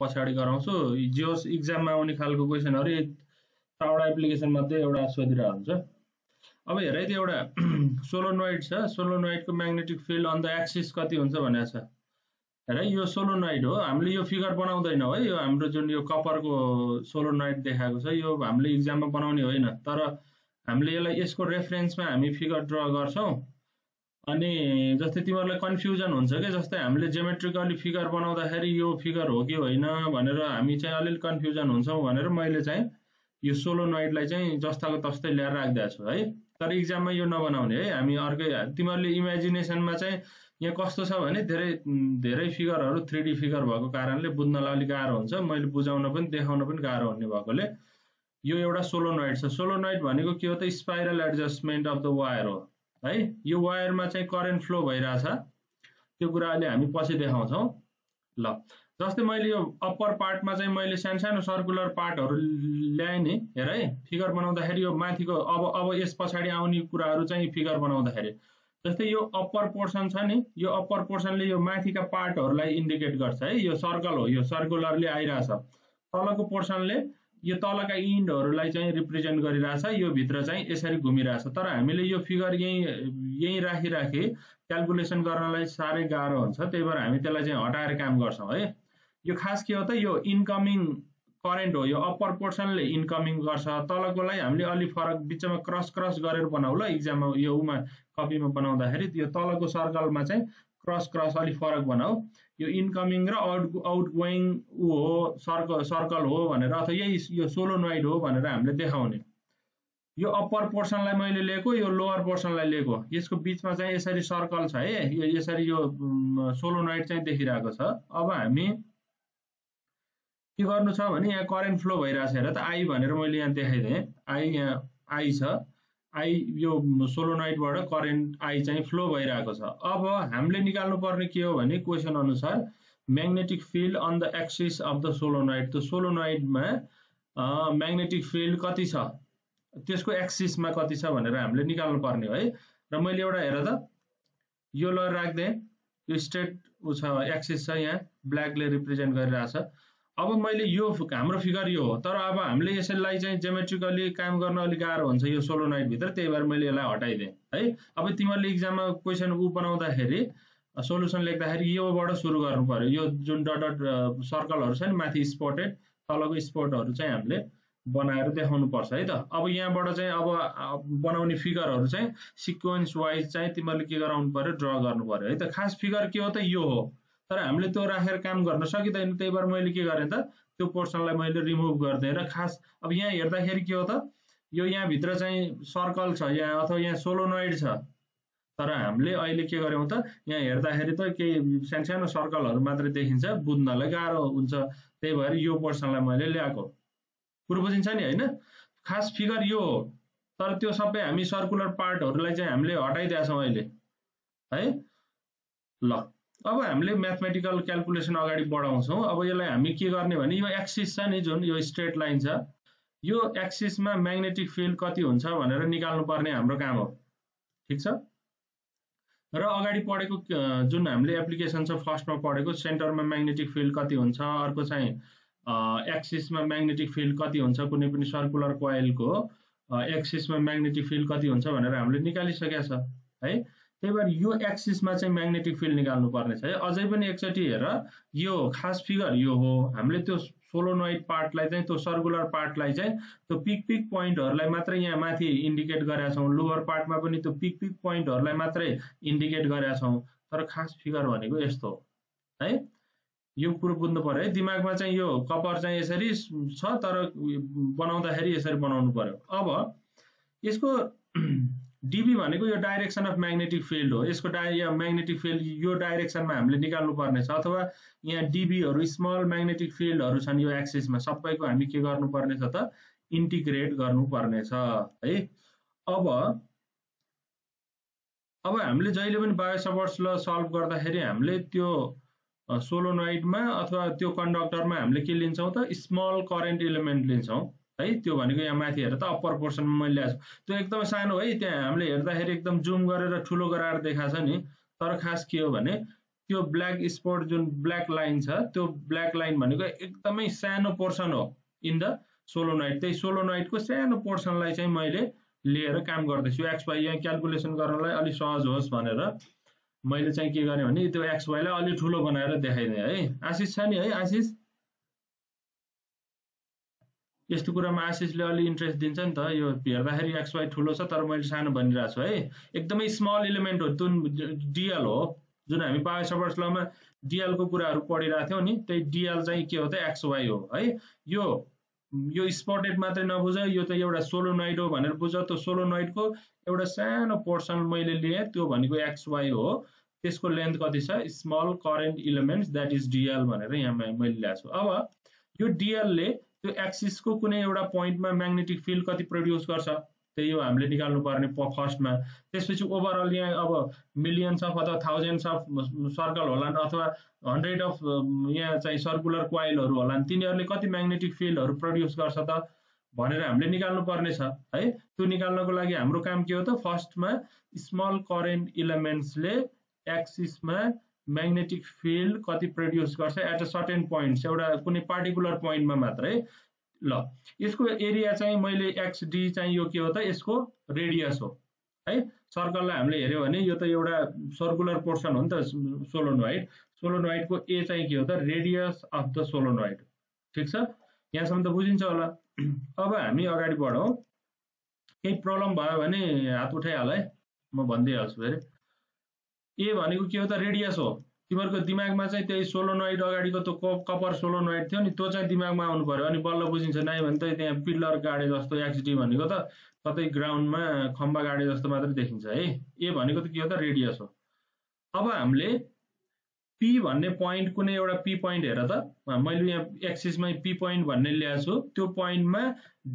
पछाडि गराउँछु। जो इक्जाममा आउने खालको क्वेसनहरू चारवटा एप्लिकेसन मध्ये एउटा सोधिरहेको हुन्छ। अब हेर त्यो एउटा सोलोनोइड छ। सोलोनोइडको magnetic field on the axis कति हुन्छ भनेको छ। हेर यो सोलोनोइड हो। हामीले यो फिगर बनाउँदैनौँ है यो हाम्रो जुन यो कपरको सोलोनोइड देखाएको छ यो हामीले इक्जाममा बनाउने होइन। तर हामीले यसलाई यसको रेफरेन्समा हामी फिगर ड्र गर्छौँ। अनि जस्तै तिमीहरूलाई कन्फ्युजन हुन्छ कि? जस्तै हामीले जेमेट्रिकली फिगर बनाउँदाखेरि यो फिगर हो कि होइन भनेर हामी चाहिँ अलिअलि कन्फ्युजन हुन्छौँ भनेर मैले चाहिँ यो सोलोनोइडलाई चाहिँ जस्ताको तस्तै ल्याएर राखिदिएको छु है? तर इक्जाममा यो नबनाउने है? हामी अर्कै तिमीहरूले इमेजिनेसनमा चाहिँ यहाँ कस्तो छ भने धेरै धेरै फिगरहरू थ्री डी फिगर भएको कारणले बुझ्नलाई अलिक गाह्रो हुन्छ। मैले बुझाउन पनि देखाउन पनि गाह्रो हुने भएकोले। यो एउटा सोलोनोइड छ। सोलोनोइड भनेको के हो त? Spiral adjustment of the wire हो। है? यो वायरमा चाहिँ करेन्ट फ्लो भइरहेछ। त्यो कुरा अहिले हामी पछि देखाउँछौँ। ल जस्तै मैले यो अप्पर पार्टमा चाहिँ मैले सानो सानो सर्कुलर पार्टहरू ल्याएँ नि हेर है फिगर बनाउँदाखेरि यो माथिको अब अब यस पछाडि आउने कुराहरू चाहिँ फिगर बनाउँदाखेरि। जस्तै यो अप्पर पोर्सन छ नि यो अप्पर पोर्सनले यो माथिका पार्टहरूलाई इन्डिकेट गर्छ है। यो सर्कल हो यो सर्कुलरले आइरहेछ। तलको पोर्सनले यो तलका इन्डहरूलाई चाहिँ रिप्रेजेन्ट गरिरहेछ यो भित्र चाहिँ यसरी घुमिरहेछ। तर हामीले यो फिगर यहीँ यहीँ राखिराखे क्यालकुलेसन गर्नलाई साह्रै गाह्रो हुन्छ त्यही भएर हामी त्यसलाई चाहिँ हटाएर काम गर्छौँ है। यो खास के हो त यो इन्कमिङ करेन्ट हो यो अप्पर पोर्सनले इन्कमिङ गर्छ तलकोलाई हामीले अलिक फरक बिचमा क्रस क्रस गरेर बनाऊ ल इक्जाममा यो उमा कपीमा बनाउँदाखेरि यो तलको सर्कलमा चाहिँ क्रस क्रस अलिक फरक बनाऊ। यो इन्कमिङ र आउट आउट गोइङ ऊ हो सर्कल सर्कल हो भनेर अथवा यही यो सोलोनोइड हो भनेर हामीले देखाउने। यो अप्पर पोर्सनलाई मैले लिएको यो लोवर पोर्सनलाई लिएको। यसको बिचमा चाहिँ यसरी सर्कल छ है। यो यसरी यो सोलोनोइड चाहिँ देखिरहेको छ। अब हामी के गर्नु छ भने यहाँ करेन्ट फ्लो भइरहेछ हेर त आई भनेर मैले यहाँ देखाइदिएँ। आई यहाँ आई छ। आई यो सोलोनाइटबाट करेन्ट आई चाहिँ फ्लो भइरहेको छ। अब हामीले निकाल्नु पर्ने के हो भने क्वेसन अनुसार magnetic field on the axis of the solenoid त सोलोनाइटमा म्याग्नेटिक फिल्ड कति छ? त्यसको एक्सिसमा कति छ भनेर हामीले निकाल्नु पर्ने हो है। र मैले एउटा हेर त। यो ल राख्दिएँ। यो स्ट्रेट ऊ छ एक्सिस छ यहाँ। ब्ल्याकले रिप्रेजेन्ट गरिरहेछ। अब मैले यो हाम्रो फिगर यो हो। तर अब हामीले यसैलाई चाहिँ जेमेट्रिकली काम गर्न अलिक गाह्रो हुन्छ यो सोलोनाइटभित्र त्यही भएर मैले यसलाई हटाइदिएँ है। अब तिमीहरूले इक्जाममा क्वेसन ऊ बनाउँदाखेरि सोल्युसन लेख्दाखेरि योबाट सुरु गर्नु पऱ्यो यो जुन डट डट सर्कलहरू छ नि माथि स्पोटेड तलको स्पोटहरू चाहिँ हामीले बनाएर देखाउनु पर्छ है त। अब यहाँबाट चाहिँ अब बनाउने फिगरहरू चाहिँ सिक्वेन्स वाइज चाहिँ तिमीहरूले के गराउनु पऱ्यो ड्र गर्नु पऱ्यो है त। खास फिगर के हो त यो हो। तर हामीले त्यो राखेर काम गर्न सकिँदैन त्यही भएर मैले के गरेँ त त्यो पोर्सनलाई मैले रिमुभ गरिदिएँ। र खास अब यहाँ हेर्दाखेरि के हो त यो यहाँभित्र चाहिँ सर्कल छ यहाँ अथवा यहाँ सोलोनोइड छ। तर हामीले अहिले के गर्यौँ त यहाँ हेर्दाखेरि त केही सानो सर्कलहरू मात्रै देखिन्छ बुझ्नलाई गाह्रो हुन्छ। त्यही भएर यो पोर्सनलाई मैले ल्याएको। कुरो बुझिन्छ नि होइन? खास फिगर यो हो। तर त्यो सबै हामी सर्कुलर पार्टहरूलाई चाहिँ हामीले हटाइदिएका छौँ अहिले। है? ल। अब हामीले म्याथमेटिकल क्यालकुलेसन अगाडि बढाउँछौँ। अब यसलाई हामी के गर्ने भने यो एक्सिस छ नि जुन यो स्ट्रेट लाइन छ। यो एक्सिसमा म्याग्नेटिक फिल्ड कति हुन्छ भनेर निकाल्नु पर्ने हाम्रो काम हो। ठिक छ? र अगाडि पढेको जुन हामीले एप्लिकेसन छ फर्स्टमा पढेको सेन्टरमा म्याग्नेटिक फिल्ड कति हुन्छ अर्को चाहिँ एक्सिसमा म्याग्नेटिक फिल्ड कति हुन्छ कुनै पनि सर्कुलर कोइलको एक्सिसमा म्याग्नेटिक फिल्ड कति हुन्छ भनेर हामीले निकालिसकेका छ है? त्यही भएर यो एक्सिसमा चाहिँ म्याग्नेटिक फिल्ड निकाल्नु पर्ने छ है। अझै पनि एकचोटि हेर यो खास फिगर यो हो। हामीले त्यो सोलोनोइड पार्टलाई चाहिँ त्यो सर्कुलर पार्टलाई चाहिँ त्यो पिक पिक पोइन्टहरूलाई मात्रै यहाँ माथि इन्डिकेट गरेका छौँ। लोवर पार्टमा पनि त्यो पिक पिक पोइन्टहरूलाई मात्रै इन्डिकेट गरेका छौँ। तर खास फिगर भनेको यस्तो हो है? यो कुरो बुझ्नु पऱ्यो है। दिमागमा चाहिँ यो कपर चाहिँ यसरी छ तर बनाउँदाखेरि यसरी बनाउनु पर्यो। अब यसको डिबी भनेको यो डाइरेक्सन अफ म्याग्नेटिक फिल्ड हो। यसको डाइ या म्याग्नेटिक फिल्ड यो डाइरेक्सनमा हामीले निकाल्नु पर्नेछ अथवा यहाँ डिबीहरू स्मल म्याग्नेटिक फिल्डहरू छन् यो एक्सिसमा सबैको हामी के गर्नुपर्नेछ त? इन्टिग्रेट गर्नुपर्नेछ है? अब अब हामीले जहिले पनि बायोसपर्ट्स ल सल्भ गर्दाखेरि हामीले त्यो सोलोनोइडमा अथवा त्यो कन्डक्टरमा हामीले के लिन्छौँ त? स्मल करेन्ट इलिमेन्ट लिन्छौँ। है? त्यो भनेको यहाँ माथि हेर त अप्पर पोर्सनमा मैले ल्याएको छु। त्यो एकदमै सानो है त्यहाँ हामीले हेर्दाखेरि एकदम जुम गरेर ठुलो गराएर देखाएको छ नि। तर खास के हो भने त्यो ब्ल्याक स्पट जुन ब्ल्याक लाइन छ त्यो ब्ल्याक लाइन भनेको एकदमै सानो पोर्सन हो इन द सोलोनाइट त्यही सोलोनाइटको सानो पोर्सनलाई चाहिँ मैले लिएर काम गर्दैछु। एक्स वाइ यहाँ क्यालकुलेसन गर्नलाई अलिक सहज होस् भनेर मैले चाहिँ के गरेँ भने त्यो एक्स वाइलाई अलिक ठुलो बनाएर देखाइदिएँ है। आशिष छ नि है आशिष? यस्तो कुरामा आशिषले अलि इन्ट्रेस्ट दिन्छ नि त। यो हेर्दाखेरि एक्सवाई ठुलो छ तर मैले सानो भनिरहेको छु है। एकदमै स्मल इलिमेन्ट हो जुन डिएल हो जुन हामी पावर सपर्स लमा डिएलको कुराहरू पढिरहेको थियौँ नि त्यही डिएल चाहिँ के हो त? एक्सवाई हो है। यो यो स्पटेड मात्रै नबुझ यो त एउटा सोलोनाइड हो भनेर बुझ। त्यो सोलोनाइडको एउटा सानो पोर्सन मैले लिएँ त्यो भनेको एक्सवाई हो। त्यसको लेन्थ कति छ? Small current elements that is DL भनेर यहाँ मैले ल्याएको छु। अब यो डिएलले त्यो एक्सिसको कुनै एउटा पोइन्टमा म्याग्नेटिक फिल्ड कति प्रड्युस गर्छ त्यही हो हामीले निकाल्नु पर्ने फर्स्टमा त्यसपछि ओभरअल यहाँ अब मिलियन्स अफ अथवा थाउजन्ड्स अफ सर्कल होलान् अथवा हन्ड्रेड अफ यहाँ चाहिँ सर्कुलर क्वाइलहरू होलान् तिनीहरूले कति म्याग्नेटिक फिल्डहरू प्रड्युस गर्छ त भनेर हामीले निकाल्नु पर्नेछ है? त्यो निकाल्नको लागि हाम्रो काम के हो त? फर्स्टमा स्मल करेन्ट इलिमेन्ट्सले एक्सिसमा म्याग्नेटिक फिल्ड कति प्रड्युस गर्छ एट अ सर्टेन पोइन्ट एउटा कुनै पार्टिकुलर पोइन्टमा मात्रै ल यसको एरिया चाहिँ मैले एक्सडी चाहिँ यो के हो त? यसको रेडियस हो। है सर्कललाई हामीले हेऱ्यौँ भने यो त एउटा सर्कुलर पोर्सन हो नि त सोलोनोइड सोलोनोइडको ए चाहिँ के हो त? रेडियस अफ द सोलोनोइड ठिक छ? यहाँसम्म त बुझिन्छ होला। अब हामी अगाडि बढौँ। केही प्रब्लम भयो भने हात उठाइहाल है। म भनिदिइहाल्छु फेरि। ए भनेको के हो त रेडियस हो? तिमीहरूको दिमागमा चाहिँ त्यही सोलोनोइड अगाडिको त्यो कपर सोलोनोइड थियो नि त्यो चाहिँ दिमागमा आउनु पऱ्यो अनि बल्ल बुझिन्छ नै भने त त्यहाँ पिल्लर गाडे जस्तो एक्सिडी भनेको त कतै ग्राउन्डमा खम्बा गाडे जस्तो मात्रै देखिन्छ है। ए भनेको त के हो त रेडियस हो। अब हामीले पी भन्ने पोइन्ट कुनै एउटा पी पोइन्ट हेर त। मैले यहाँ एक्सिसमा पी पोइन्ट भन्ने ल्याएको छु। त्यो पोइन्टमा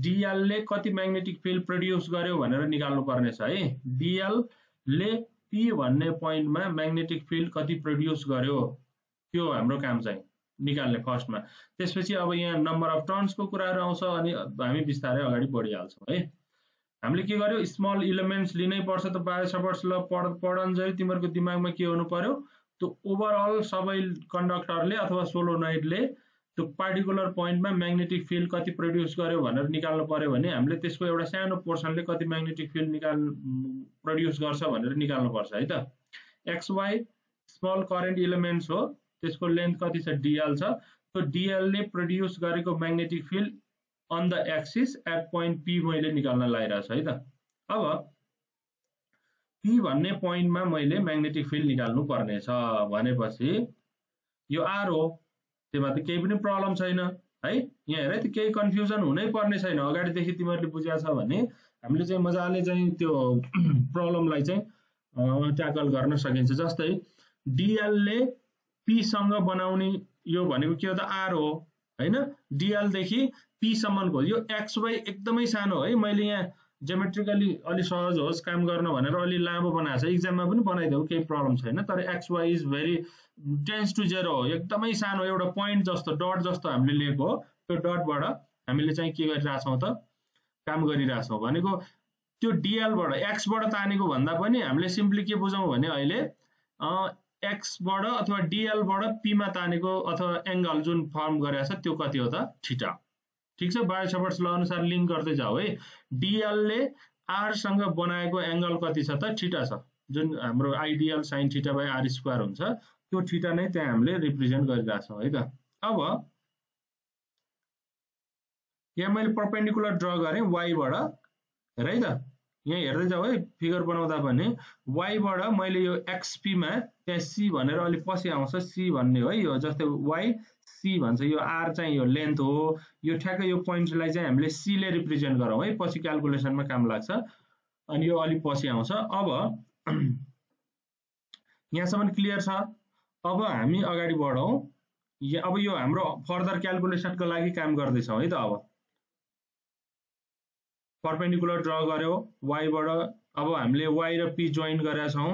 डिएलले कति म्याग्नेटिक फिल्ड प्रड्युस गर्यो भनेर निकाल्नु पर्नेछ है। डिएलले पी भन्ने पोइन्टमा म्याग्नेटिक फिल्ड कति प्रड्युस गर्यो? त्यो हाम्रो काम चाहिँ निकाल्ने फर्स्टमा। त्यसपछि अब यहाँ नम्बर अफ टर्न्सको कुराहरू आउँछ अनि हामी बिस्तारै अगाडि बढिहाल्छौँ है। हामीले के गर्यो? स्मल इलिमेन्ट्स लिनै पर्छ त बायोसपर्स ल पढ पढन्जै तिमीहरूको दिमागमा के हुनु पर्यो? त्यो ओभरअल सबै कन्डक्टरले अथवा सोलोनाइडले त्यो पार्टिकुलर पोइन्टमा म्याग्नेटिक फिल्ड कति प्रड्युस गर्यो भनेर निकाल्नु पर्यो भने हामीले त्यसको एउटा सानो पोर्सनले कति म्याग्नेटिक फिल्ड निकाल प्रड्युस गर्छ भनेर निकाल्नुपर्छ है त? एक्सवाई स्मल करेन्ट इलिमेन्ट्स हो त्यसको लेन्थ कति छ? डिएल छ। त्यो डिएलले प्रड्युस गरेको magnetic field on the axis at point P मैले निकाल्न लगाइरहेको छु है त? अब पी भन्ने पोइन्टमा मैले म्याग्नेटिक फिल्ड निकाल्नु पर्नेछ भनेपछि यो आर हो। त्योमा त केही पनि प्रब्लम छैन है? यहाँ हेर त केही कन्फ्युजन हुनै पर्ने छैन। अगाडिदेखि तिमीहरूले बुझाएको छ भने हामीले चाहिँ मजाले चाहिँ त्यो प्रब्लमलाई चाहिँ ट्याकल गर्न सकिन्छ। जस्तै डिएलले पीसँग बनाउने यो भनेको के हो त? आर हो होइन? डिएलदेखि पीसम्मको यो एक्स वाई एकदमै सानो है? मैले यहाँ जेमेट्रिकली अलि सहज होस् काम गर्न भनेर अलि लामो बनाएको छ। इक्जाममा पनि बनाइदेऊ केही प्रब्लम छैन। तर X Y is very tends to zero हो एकदमै सानो एउटा पोइन्ट जस्तो डट जस्तो हामीले लिएको हो। त्यो डटबाट हामीले चाहिँ के गरिरहेछौँ त? काम गरिरहेछौँ। भनेको त्यो डिएलबाट एक्सबाट तानेको भन्दा पनि हामीले सिम्पली के बुझौँ भने अहिले एक्सबाट अथवा डिएलबाट पीमा तानेको अथवा एङ्गल जुन फर्म गरेको छ त्यो कति हो त? ठिटा ठिक छ? बायोसपर्ट्स ल अनुसार लिङ्क गर्दै जाऊ है। डिएलले आरसँग बनाएको एङ्गल कति छ त? ठिटा छ। जुन हाम्रो ideal sine theta by R square हुन्छ त्यो ठिटा नै त्यहाँ हामीले रिप्रेजेन्ट गरिरहेछौँ है त। अब यहाँ मैले पर्पेन्डिकुलर ड्र गरेँ वाइबाट हेर है त? यहाँ हेर्दै जाऊ है। फिगर बनाउँदा भने वाइबाट मैले यो एक्सपीमा त्यहाँ सी भनेर अलिक पछि आउँछ सी भन्ने हो यो जस्तै वाइ सी भन्छ। यो आर चाहिँ यो लेन्थ हो। यो ठ्याक्कै यो पोइन्टलाई चाहिँ हामीले सीले रिप्रेजेन्ट गरौँ है। पछि क्यालकुलेसनमा काम लाग्छ। अनि यो अलिक पछि आउँछ। अब यहाँसम्म क्लियर छ। अब हामी अगाडि बढौँ। अब यो हाम्रो फर्दर क्यालकुलेसनको लागि काम गर्दैछौँ है त अब। पर्पेन्डिकुलर ड्र गर्यो। वाइबाट अब हामीले वाइ र पी जोइन गरेका छौँ।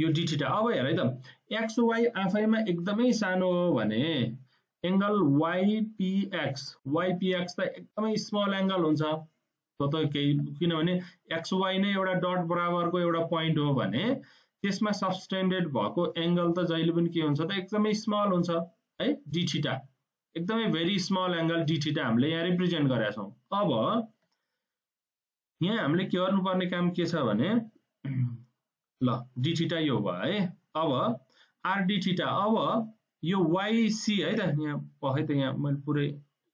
यो डिथिटा अब हेर है त एक्स वाइ आफैमा एकदमै सानो हो भने एङ्गल वाइपिएक्स वाइपिएक्स त एकदमै स्मल एङ्गल हुन्छ। त्यो त केही किनभने एक्स वाइ नै एउटा डट बराबरको एउटा पोइन्ट हो भने त्यसमा सब्सटेन्डेड भएको एङ्गल त जहिले पनि के हुन्छ त एकदमै स्मल हुन्छ है डिथिटा एकदमै भेरी स्मल एङ्गल डिथिटा हामीले यहाँ रिप्रेजेन्ट गरेका छौँ। अब यहाँ हामीले के गर्नुपर्ने काम के छ भने ल डिथिटा यो भयो है। अब आरडिथिटा अब यो वाइसी है त यहाँ है त यहाँ मैले पुरै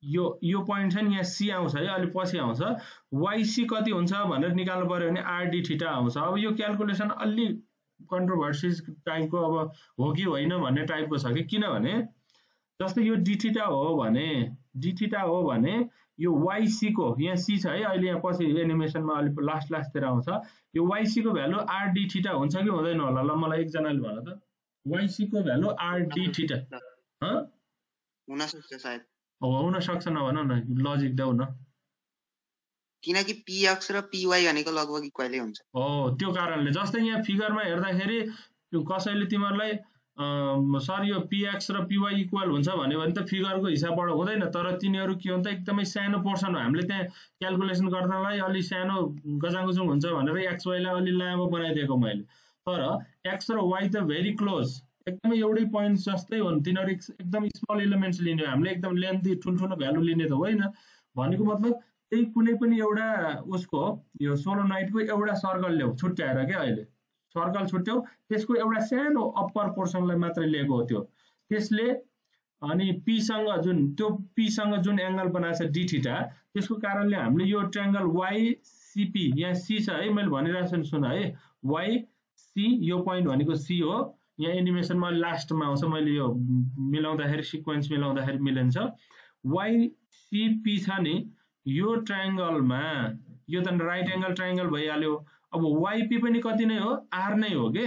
यो यो पोइन्ट छ नि यहाँ सी आउँछ है अलिक पछि आउँछ। वाइसी कति हुन्छ भनेर निकाल्नु पऱ्यो भने आरडी ठिटा आउँछ। अब यो क्यालकुलेसन अलि कन्ट्रोभर्सिस टाइपको अब हो कि होइन भन्ने टाइपको छ कि किनभने जस्तै यो डिथिटा हो भने डिथिटा हो भने यो वाइसीको यहाँ सी छ है अहिले यहाँ पछि एनिमेसनमा अलिक लास्ट लास्टतिर आउँछ। यो वाइसीको भ्यालु आरडी ठिटा हुन्छ कि हुँदैन होला? ल मलाई एकजनाले भन त। वाइसीको भ्यालु आरडी ठिटा हुन सक्छ। सायद। हुन सक्छ नभन न लजिक देऊ न। किनकि पिएक्स र पिवाई भनेको लगभग इक्वलै हुन्छ। हो त्यो कारणले जस्तै यहाँ फिगरमा हेर्दाखेरि कसैले तिमीहरूलाई सर यो पिएक्स र पिवाई इक्वल हुन्छ भन्यो भने त फिगरको हिसाबबाट हुँदैन तर तिनीहरू के हुन्छ एकदमै सानो पोर्सन हो। हामीले त्यहाँ क्यालकुलेसन गर्नलाई अलि सानो गजाङगुजुङ हुन्छ भनेर एक्स वाईलाई अलि लामो बनाइदिएको मैले। तर एक्स र वाई त भेरी क्लोज एकदमै एउटै पोइन्ट जस्तै हो तिनीहरू एकदम स्मल इलिमेन्ट्स लिने हामीले एकदम लेन्थी ठुल्ठुलो भ्यालु लिने त होइन। भनेको मतलब त्यही कुनै पनि एउटा उसको यो सोलोनाइटको एउटा सर्कल ल्याऊ छुट्याएर क्या अहिले? सर्कल छुट्याउ त्यसको एउटा सानो अप्पर पोर्सनलाई मात्रै लिएको हो त्यो। त्यसले अनि पीसँग जुन त्यो पीसँग जुन एङ्गल बनाएको छ डिथिटा त्यसको कारणले हामीले यो ट्राङ्गल वाइसिपी यहाँ सी छ है मैले भनिरहेको छु सुन है। वाइ सी यो पोइन्ट भनेको सी हो। यहाँ एनिमेसनमा लास्टमा आउँछ मैले यो मिलाउँदाखेरि सिक्वेन्स मिलाउँदाखेरि मिलिन्छ। वाइसिपी छ नि यो ट्राइङ्गलमा यो त राइट एङ्गल ट्राइङ्गल भइहाल्यो। अब वाइपी पनि कति नै हो? आर नै हो कि?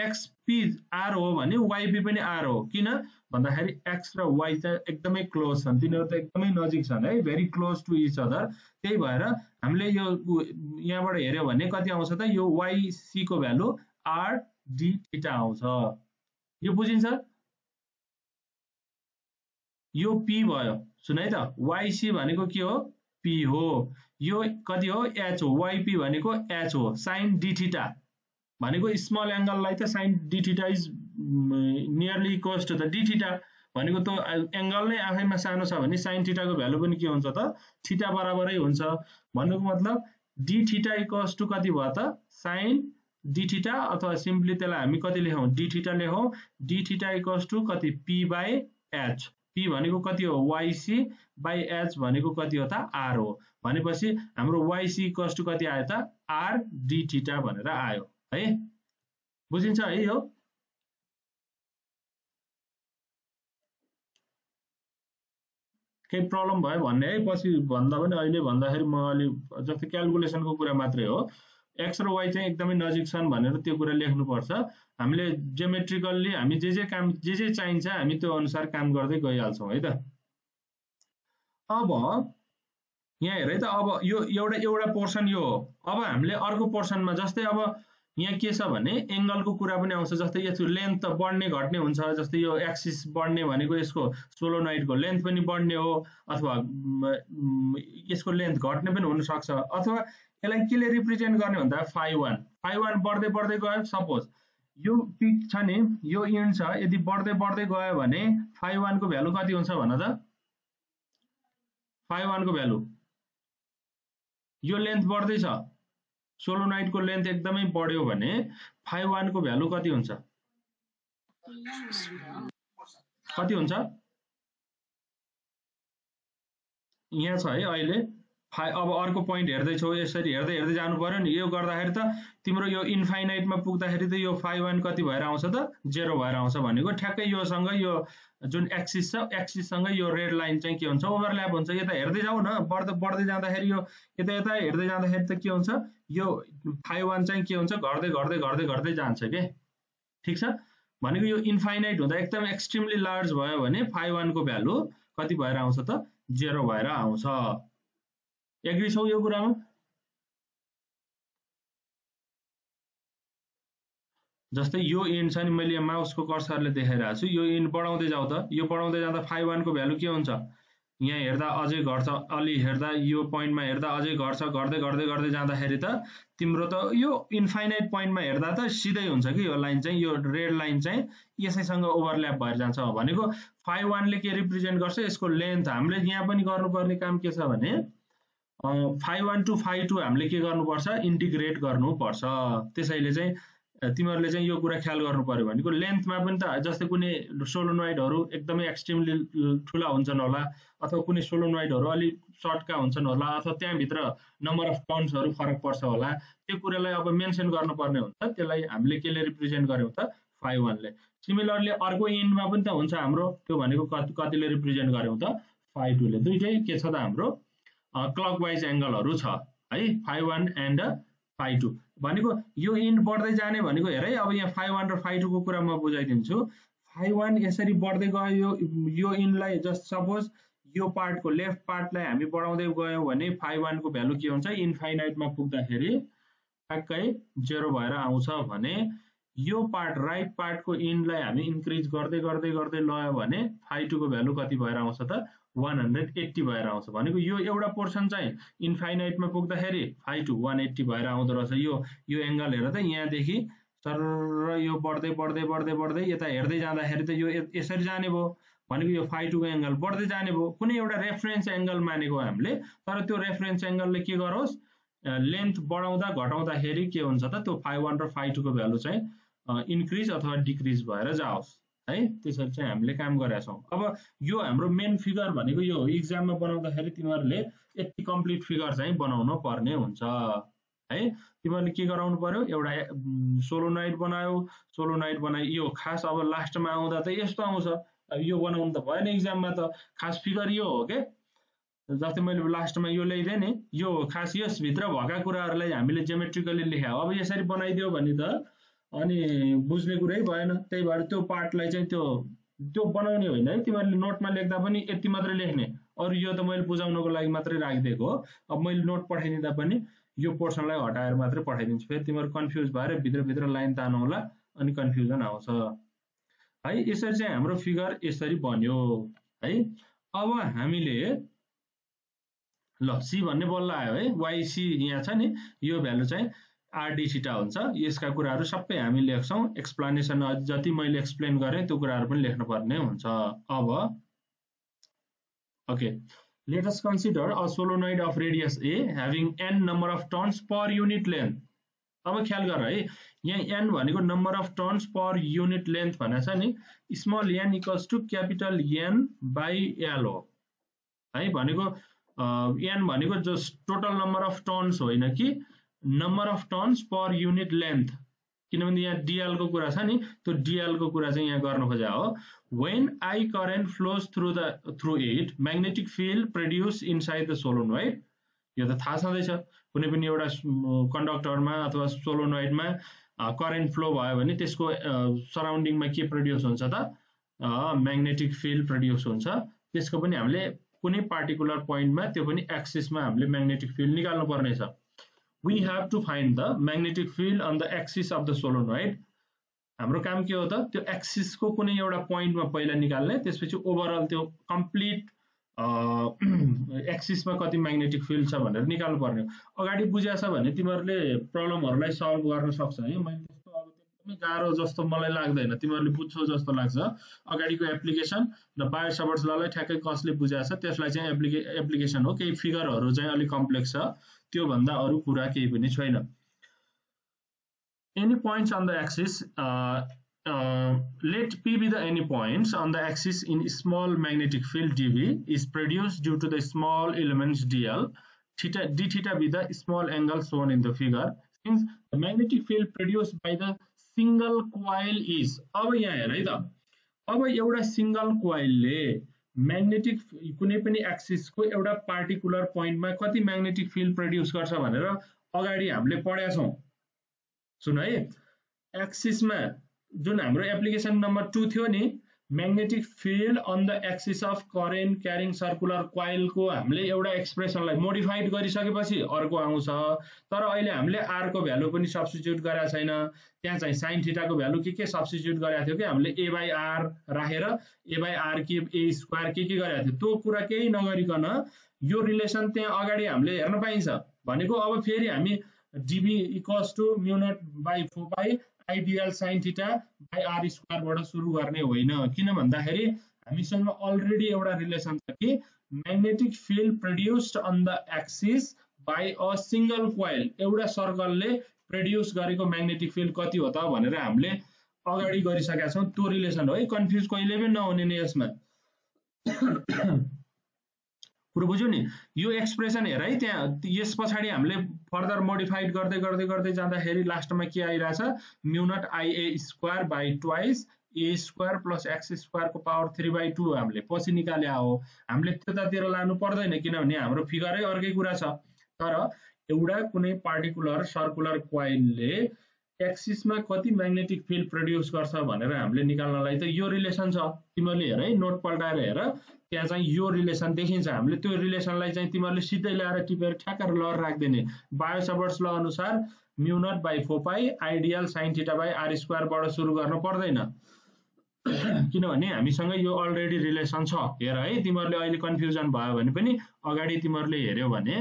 एक्सपी आर हो भने वाइपी पनि आर हो। किन? भन्दाखेरि एक्स र वाइ चाहिँ एकदमै क्लोज छन्। तिनीहरू त एकदमै नजिक छन् है? Very close to each other त्यही भएर हामीले यो यहाँबाट हेऱ्यो भने कति आउँछ त? यो वाइसीको भ्यालु आर डी थिटा आउँछ। यो बुझिन्छ? यो पी भयो। सुन है त। वाइसी भनेको के हो? पी हो यो कति हो? एच हो वाइपी भनेको एच हो साइन डिथिटा भनेको स्मल एङ्गललाई त sine d theta is nearly equals to the d theta भनेको त एङ्गल नै आफैमा सानो छ भने साइन थिटाको भ्यालु पनि के हुन्छ त? थिटा बराबरै हुन्छ। भन्नुको मतलब डी थिटा इक्वल्स टु कति भयो त? साइन डिथिटा अथवा सिम्पली त्यसलाई हामी कति लेखौँ? डिथिटा लेखौँ। डिथिटा इक्वल्स टु कति? पी बाई एच पी भनेको कति हो? वाइसी बाई एच भनेको कति हो त? आर हो। भनेपछि हाम्रो वाइसी इक्वल्स टु कति आयो त? आर डिथिटा भनेर आयो। है? बुझिन्छ? है। यो केही प्रब्लम भयो भन्ने? है पछि भन्दा पनि अहिले भन्दाखेरि म अलिक जस्तै क्यालकुलेसनको कुरा मात्रै हो। एक्स र वाइ चाहिँ एकदमै नजिक छन् भनेर त्यो कुरा लेख्नुपर्छ। हामीले जियोमेट्रिकल्ली हामी जे जे काम जे जे चाहिन्छ हामी त्यो अनुसार काम गर्दै गइहाल्छौँ है त। अब यहाँ हेर त अब यो एउटा एउटा पोर्सन यो हो। अब हामीले अर्को पोर्सनमा जस्तै अब यहाँ के छ भने एङ्गलको कुरा पनि आउँछ जस्तै यसको लेन्थ त बढ्ने घट्ने हुन्छ जस्तै यो एक्सिस बढ्ने भनेको यसको सोलोनाइटको लेन्थ पनि बढ्ने हो अथवा यसको लेन्थ घट्ने पनि हुनसक्छ अथवा यसलाई केले रिप्रेजेन्ट गर्ने भन्दा फाइभ वान? फाइभ वान बढ्दै बढ्दै गयो सपोज। यो पिक छ नि यो इन्ड छ यदि बढ्दै बढ्दै गयो भने फाइभ वानको भ्यालु कति हुन्छ भन त? फाइभ वानको भ्यालु। यो लेन्थ बढ्दैछ सोलोनाइटको लेन्थ एकदमै बढ्यो भने फाइभ वानको भ्यालु कति हुन्छ? कति हुन्छ? यहाँ छ है अहिले। फाइ अब अर्को पोइन्ट हेर्दैछौ यसरी हेर्दै हेर्दै जानु पऱ्यो नि। यो गर्दाखेरि त तिम्रो यो इन्फाइनाइटमा पुग्दाखेरि त यो फाइभ वान कति भएर आउँछ त? जेरो भएर आउँछ भनेको ठ्याक्कै योसँग यो जुन एक्सिस छ एक्सिससँग यो रेड लाइन चाहिँ के हुन्छ? ओभरल्याप हुन्छ। यता हेर्दै जाऊ न। बढ्दै बढ्दै जाँदाखेरि यो यता यता हेर्दै जाँदाखेरि त के हुन्छ? यो फाइभ वान चाहिँ के हुन्छ? घट्दै घट्दै घट्दै घट्दै जान्छ कि? ठिक छ? भनेको यो इन्फाइनाइट हुँदा एकदम एक्सट्रिमली लार्ज भयो भने फाइभ वानको भ्यालु कति भएर आउँछ त? जेरो भएर आउँछ। एग्री छौ यो कुरामा जस्तै यो इन्ड छ नि मैले यहाँ माउसको कर्सरले देखाइरहेको छु यो इन्ड बढाउँदै जाउँ त यो बढाउँदै जाँदा फाइभ वानको भ्यालु के हुन्छ यहाँ हेर्दा अझै घट्छ अलि हेर्दा यो पोइन्टमा हेर्दा अझै घट्छ घट्दै घट्दै गर्दै जाँदाखेरि त तिम्रो त यो इन्फाइनाइट पोइन्टमा हेर्दा त सिधै हुन्छ कि यो लाइन चाहिँ यो रेड लाइन चाहिँ यसैसँग ओभरल्याप भएर जान्छ भनेको फाइभ वानले के रिप्रेजेन्ट गर्छ यसको लेन्थ हामीले यहाँ पनि गर्नुपर्ने काम के छ भने five one two five two हामीले के गर्नुपर्छ? इन्टिग्रेट गर्नुपर्छ। त्यसैले चाहिँ तिमीहरूले चाहिँ यो कुरा ख्याल गर्नु पर्यो भनेको लेन्थमा पनि त जस्तै कुनै सोलोनोइडहरू एकदमै एक्सट्रिमली ठुला हुन्छन् होला अथवा कुनै सोलोनोइडहरू अलिक सर्टका हुन्छन् होला अथवा त्यहाँभित्र नम्बर अफ टर्न्सहरू फरक पर्छ होला। त्यो कुरालाई अब मेन्सन गर्नुपर्ने हुन्छ। त्यसलाई हामीले केले रिप्रेजेन्ट गऱ्यौँ त? फाइभ वानले सिमिलरली अर्को इन्डमा पनि त हुन्छ हाम्रो त्यो भनेको कति कतिले रिप्रेजेन्ट गऱ्यौँ त? फाइभ टूले दुइटै के छ त हाम्रो? क्लकवाइज एङ्गलहरू छ। है five one and five two भनेको यो इन्ड बढ्दै जाने भनेको हेर है अब यहाँ फाइभ वान र फाइभ टूको कुरा म बुझाइदिन्छु। फाइभ वान यसरी बढ्दै गयो यो यो इनलाई जस्ट सपोज यो पार्टको लेफ्ट पार्टलाई हामी बढाउँदै गयौँ भने फाइभ वानको भ्यालु के हुन्छ? इन्फाइनाइटमा पुग्दाखेरि ठ्याक्कै जेरो भएर आउँछ भने यो पार्ट राइट पार्टको इनलाई हामी इन्क्रिज गर्दै गर्दै गर्दै लयो भने फाइभ टूको भ्यालु कति भएर आउँछ त? वान हन्ड्रेड एट्टी भएर आउँछ। भनेको यो एउटा पोर्सन चाहिँ इन्फाइनाइटमा पुग्दाखेरि फाइभ टू वान एट्टी भएर आउँदो रहेछ। यो यो एङ्गल हेर त यहाँदेखि सर यो बढ्दै बढ्दै बढ्दै बढ्दै यता हेर्दै जाँदाखेरि त यो यसरी जाने भयो। भनेको यो फाइभ टूको एङ्गल बढ्दै जाने भयो। कुनै एउटा रेफरेन्स एङ्गल मानेको हामीले तर त्यो रेफरेन्स एङ्गलले के गरोस्? लेन्थ बढाउँदा घटाउँदाखेरि के हुन्छ त? त्यो फाइभ वान र फाइभ टूको भ्यालु चाहिँ इन्क्रिज अथवा डिक्रिज भएर जाओस्। है? त्यसरी चाहिँ हामीले काम गरेका छौँ। अब यो हाम्रो मेन फिगर भनेको यो इक्जाममा बनाउँदाखेरि तिमीहरूले यति कम्प्लिट फिगर चाहिँ बनाउनु पर्ने हुन्छ है? तिमीहरूले के गराउनु पर्यो? एउटा सोलोनाइट बनायो। सोलोनाइट बनायो यो खास अब लास्टमा आउँदा त यस्तो आउँछ। अब यो बनाउनु त भएन इक्जाममा त। खास फिगर यो हो क्या जस्तै मैले लास्टमा यो ल्याइदिएँ नि यो खास यसभित्र भएका कुराहरूलाई हामीले जेमेट्रिकली लेख्या। अब यसरी बनाइदियो भने त अनि बुझ्ने कुरै भएन। त्यही भएर त्यो पार्टलाई चाहिँ त्यो त्यो बनाउने होइन है। तिमीहरूले नोटमा लेख्दा पनि यति मात्रै लेख्ने। अरू यो त मैले बुझाउनको लागि मात्रै राखिदिएको हो। अब मैले नोट पठाइदिँदा पनि यो पोर्सनलाई हटाएर मात्रै पठाइदिन्छु। फेरि तिमीहरू कन्फ्युज भएर भित्रभित्र लाइन तानु होला अनि कन्फ्युजन आउँछ। है यसरी चाहिँ हाम्रो फिगर यसरी बन्यो। है अब हामीले ल सी भन्ने बल्ल आयो है। वाइसी यहाँ छ नि। यो भ्यालु चाहिँ आरडी हुन्छ। यसका कुराहरू सबै हामी लेख्छौँ। एक्सप्लानेसन जति मैले एक्सप्लेन गरेँ त्यो कुराहरू पनि लेख्नुपर्ने हुन्छ। अब okay us consider a solenoid of radius a having n number of turns per unit length. अब ख्याल गर है यहाँ n भनेको number of turns per unit length भनेको छ नि small N equals to capital N by L हो है भनेको एन भनेको जस टोटल नम्बर अफ टर्न्स होइन कि number of turns per unit length किनभने यहाँ डिएलको कुरा छ नि त्यो डिएलको कुरा चाहिँ यहाँ गर्नु खोजा हो। When I current flows through the through it magnetic field produce inside the solenoid यो त थाहा छँदैछ। कुनै पनि एउटा कन्डक्टरमा अथवा सोलोनोइडमा करेन्ट फ्लो भयो भने त्यसको सराउन्डिङमा के प्रड्युस हुन्छ त? म्याग्नेटिक फिल्ड प्रड्युस हुन्छ। त्यसको पनि हामीले कुनै पार्टिकुलर पोइन्टमा त्यो पनि एक्सिसमा हामीले म्याग्नेटिक फिल्ड निकाल्नु पर्नेछ we have to find the magnetic field on the axis of the solenoid हाम्रो काम के हो त? त्यो एक्सिसको कुनै एउटा पोइन्टमा पहिला निकाल्ने त्यसपछि ओभरअल त्यो कम्प्लिट एक्सिसमा कति म्याग्नेटिक फिल्ड छ भनेर निकाल्नु पर्ने अगाडि बुझाएको छ भने तिमीहरूले प्रब्लमहरूलाई सल्भ गर्न सक्छ है मैले एकदमै गाह्रो जस्तो मलाई लाग्दैन। तिमीहरूले बुझ्छौ जस्तो लाग्छ। अगाडिको एप्लिकेसन र बायो सबर्स ललाई ठ्याक्कै कसले बुझाएको छ त्यसलाई चाहिँ एप्लिकेसन हो। केही फिगरहरू चाहिँ अलिक कम्प्लेक्स छ। त्योभन्दा अरू कुरा केही पनि छैन। Any points on the axis let P B the any points on the axis in small magnetic field d B is produce due to the small elements d L d theta with the small angle in the figure means the magnetic field produce by the single coil is अब यहाँ हेर है त। अब एउटा single कोइलले magnetic कुनै पनि एक्सिसको एउटा पार्टिकुलर पोइन्टमा कति म्याग्नेटिक फिल्ड प्रड्युस गर्छ भनेर अगाडि हामीले पढेका छौँ। सुन है। एक्सिसमा जुन हाम्रो एप्लिकेसन नम्बर टू थियो नि magnetic field on the axis of current carrying circular कोइलको हामीले एउटा एक्सप्रेसनलाई मोडिफाइड गरिसकेपछि अर्को आउँछ। तर अहिले हामीले आरको भ्यालु पनि सब्सटिच्युट गरेका छैन। त्यहाँ चाहिँ साइन थिटाको भ्यालु के के सब्सटिच्युट गरेको थियो कि हामीले ए बाई आर राखेर ए बाई आर के ए स्क्वायर के के गरेको थियो त्यो कुरा केही नगरिकन यो रिलेसन त्यहाँ अगाडि हामीले हेर्न पाइन्छ। भनेको अब फेरि हामी d B equals to mu naught by four by I d L sine theta by R स्क्वायरबाट सुरु गर्ने होइन। किन भन्दाखेरि हामीसँग अलरेडी एउटा रिलेसन छ कि magnetic field produced on the axis by a single coil एउटा सर्कलले प्रड्युस गरेको म्याग्नेटिक फिल्ड कति हो त भनेर हामीले अगाडि गरिसकेका छौँ। त्यो रिलेसन हो। है कन्फ्युज कहिले पनि नहुने नि यसमा। कुरो बुझ्यो नि? यो एक्सप्रेसन हेर है त्यहाँ यस पछाडि हामीले फर्दर मोडिफाइड गर्दै गर्दै गर्दै जाँदाखेरि लास्टमा के आइरहेछ? Mu naught I A square by twice A square plus X स्क्वायरको power three by two हामीले पछि निकाले हो। हामीले त्यतातिर लानु पर्दैन किनभने हाम्रो फिगरै अर्कै कुरा छ। तर एउटा कुनै पार्टिकुलर सर्कुलर क्वाइलले एक्सिसमा कति म्याग्नेटिक फिल्ड प्रड्युस गर्छ भनेर हामीले निकाल्नलाई त यो रिलेसन छ। तिमीहरूले हेर है नोट पल्टाएर हेर त्यहाँ चाहिँ यो रिलेसन देखिन्छ। हामीले त्यो रिलेसनलाई चाहिँ तिमीहरूले सिधै ल्याएर टिपेर ठ्याक्कर लर राखिदिने। बायोसबर्स ल अनुसार mu naught by फोपाई I d L sine theta by R स्क्वायरबाट सुरु गर्नु पर्दैन। किनभने हामीसँग यो अलरेडी रिलेसन छ। हेर है तिमीहरूले अहिले कन्फ्युजन भयो भने पनि अगाडि तिमीहरूले हेऱ्यौ भने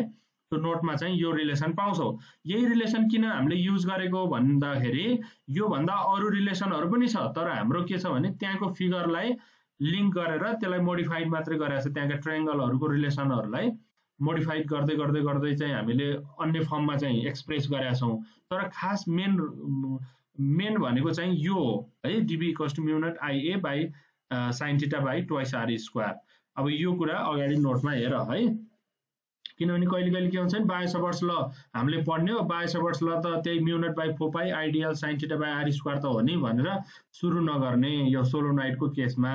त्यो नोटमा चाहिँ यो रिलेसन पाउँछौ। यही रिलेसन किन हामीले युज गरेको भन्दाखेरि योभन्दा अरू रिलेसनहरू पनि छ तर हाम्रो के छ भने त्यहाँको फिगरलाई लिङ्क गरेर त्यसलाई मोडिफाइड मात्रै गरेको छ। त्यहाँका ट्रायङ्गलहरूको रिलेसनहरूलाई मोडिफाइड गर्दै गर्दै गर्दै चाहिँ हामीले अन्य फर्ममा चाहिँ एक्सप्रेस गरेका छौँ। तर खास मेन मेन भनेको चाहिँ यो हो है d B cost mu naught I A by sine theta by twice R square अब यो कुरा अगाडि नोटमा हेर है। किनभने कहिले कहिले के हुन्छ नि बायोसवर्स ल हामीले पढ्ने हो बायोसवर्स ल त त्यही mu naught by फोपाई I d L sine theta by R square त हो नि भनेर सुरु नगर्ने यो सोलोनाइटको केसमा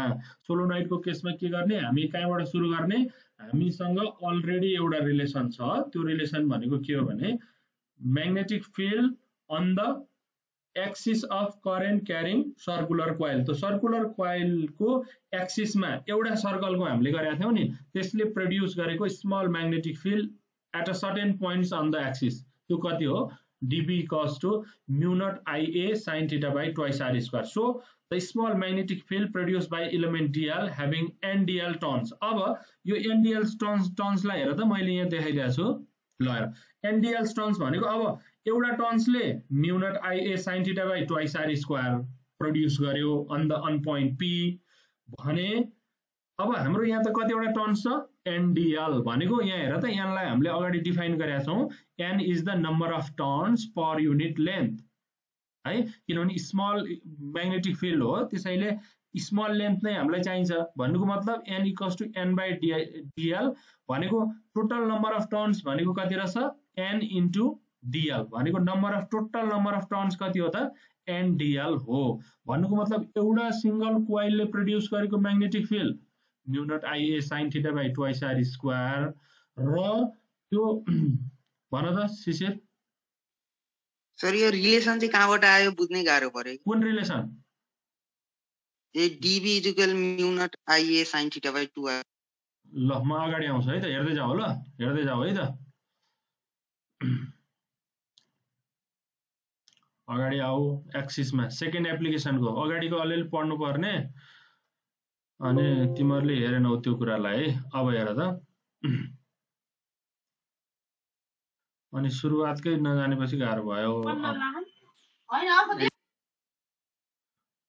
सोलोनाइटको केसमा के गर्ने? हामी कहाँबाट सुरु गर्ने? हामीसँग अलरेडी एउटा रिलेसन छ। त्यो रिलेसन भनेको के हो भने magnetic field on the axis of current carrying circular coil त सर्कुलर कोइलको एक्सिसमा एउटा सर्कलको हामीले गरेका थियौँ नि। त्यसले प्रड्युस गरेको small magnetic field at a certain points on the axis त्यो कति हो? डिबी कस to mu naught I A sine theta by twice R square so the small magnetic field produce by element d L having N d L turns अब यो एनडिएल turns टर्न्सलाई हेर त मैले यहाँ देखाइदिएको छु। ल एनडिएल टर्न्स भनेको अब एउटा टर्न्सले mu naught I A sine theta by twice R square produce गर्यो on the on point P भने अब हाम्रो यहाँ त कतिवटा टर्न्स छ? एनडिएल भनेको यहाँ हेर त एनलाई हामीले अगाडि डिफाइन गरेका छौँ। N is the number of turns per unit length है? किनभने स्मल म्याग्नेटिक फिल्ड हो त्यसैले स्मल लेन्थ नै हामीलाई चाहिन्छ। भन्नुको मतलब n equals to n by dl भनेको टोटल नम्बर अफ टर्न्स भनेको कति रहेछ? एन इन्टु डिएल भनेको number of total number of turns कति हो त एनडिएल हो। भन्नुको मतलब एउटा सिङ्गल कोइलले प्रड्युस गरेको magnetic field mu naught I A sine theta by twice R square र त्यो भन त शिशिर। सर यो रिलेसन चाहिँ कहाँबाट आयो बुझ्नै गाह्रो पर्यो कुन relation A d B equal mu naught I A sine theta by two ल म अगाडि आउँछु है त हेर्दै जाऊ ल हेर्दै जाऊ है त। अगाडि आऊ एक्सिसमा सेकेन्ड एप्लिकेसनको अगाडिको अलिअलि पढ्नु पर्ने अनि तिमीहरूले हेरेनौ त्यो कुरालाई। है अब हेर त। अनि सुरुवातकै नजानेपछि गाह्रो भयो।